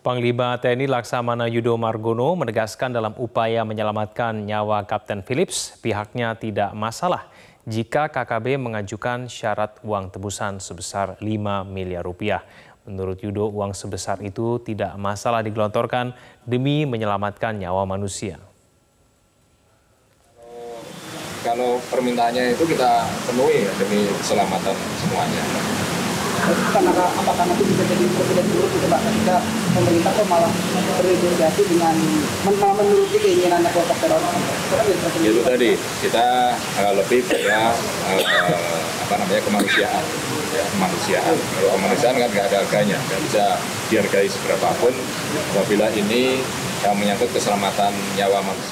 Panglima TNI Laksamana Yudo Margono menegaskan dalam upaya menyelamatkan nyawa Kapten Philips, pihaknya tidak masalah jika KKB mengajukan syarat uang tebusan sebesar 5 miliar rupiah. Menurut Yudo, uang sebesar itu tidak masalah digelontorkan demi menyelamatkan nyawa manusia. Kalau permintaannya itu kita penuhi ya demi keselamatan semuanya apakah nanti bisa jadi presiden buruk ketika pemerintah kok malah bernegosiasi dengan malah menuruti keinginannya kelompok teroris. Kan itu tadi kita uh, lebih pada uh, apa namanya kemanusiaan. Ya, kemanusiaan. Kalau kemanusiaan kan nggak ada harganya nggak bisa dihargai seberapapun apabila ini yang menyangkut keselamatan nyawa manusia